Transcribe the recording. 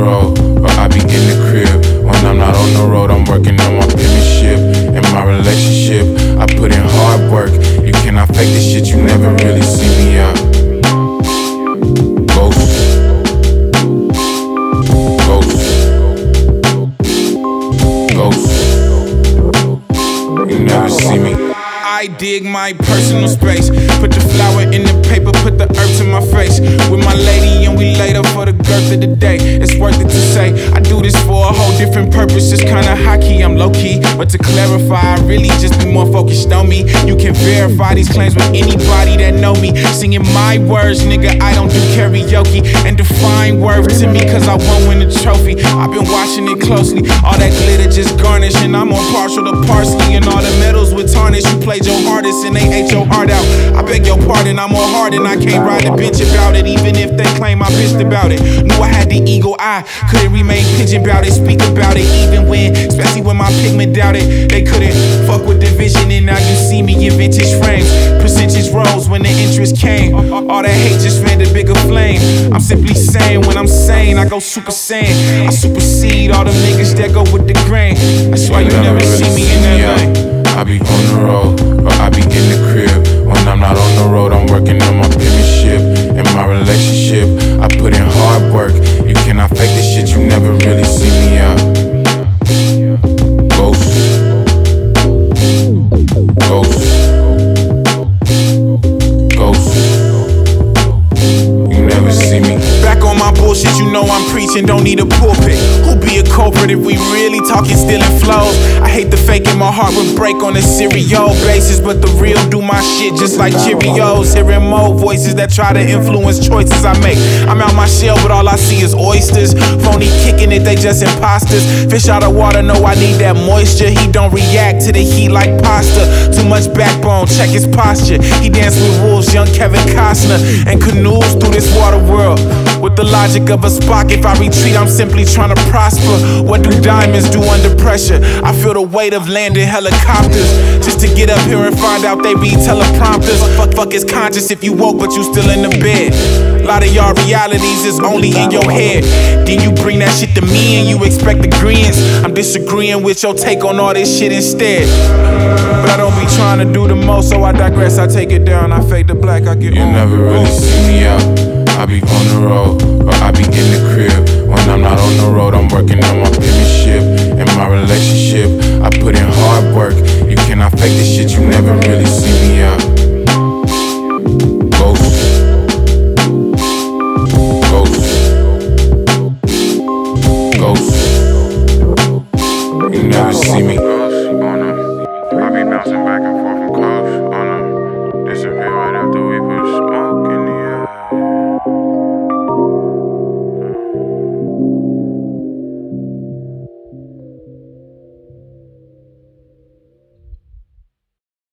road, but I be in the crib. When I'm not on the road, I'm working on my penmanship and my relationship. I put in hard work. You cannot fake this shit. You never really see me out. Ghost. Ghost. Ghost. You never see me. I dig my personal space. Put the flower in the paper. Put the herbs in my face. With my lady girth of the day. It's worth it to say, I do this for a whole different purpose. It's kinda high key, I'm low key. But to clarify, I really just be more focused on me. You can verify these claims with anybody that know me. Singing my words, nigga, I don't do karaoke. And define worth to me, cause I won't win the trophy. I've been watching it closely. All that glitter just garnish, and I'm more partial to parsley. And all the medals with tarnish. You played your hardest and they ate your heart out. I beg pardon, I'm more hard and I can't ride the bench about it. Even if they claim I bitched about it. Knew I had the eagle eye, couldn't remain pigeon about it. Speak about it, even when, especially when my pigment doubted. They couldn't fuck with the vision, and now you see me in vintage frames. Percentage rose when the interest came. All that hate just ran the bigger flame. I'm simply saying when I'm sane, I go super saiyan. I supersede all the niggas that go with the grain. That's why you never see me in that lane. I be I put in hard work. Bullshit, you know I'm preaching, don't need a pulpit. Who be a culprit if we really talking stealing flows? I hate the fake and my heart would break on a serial basis, but the real do my shit just like Cheerios. Hearing more voices that try to influence choices I make. I'm out my shell, but all I see is oysters. Phony kicking it, they just imposters. Fish out of water, know I need that moisture. He don't react to the heat like pasta. Too much backbone, check his posture. He dance with wolves, young Kevin Costner, and canoes through this water world. With the logic of a Spock, if I retreat, I'm simply trying to prosper. What do diamonds do under pressure? I feel the weight of landing helicopters. Just to get up here and find out they be teleprompters. Fuck, fuck is conscious if you woke, but you still in the bed. A lot of y'all realities is only in your head. Then you bring that shit to me and you expect the agreements. I'm disagreeing with your take on all this shit instead. But I don't be trying to do the most, so I digress. I take it down, I fade the black, I get You never really see me out. Work. You cannot fake this shit, you never really see me out.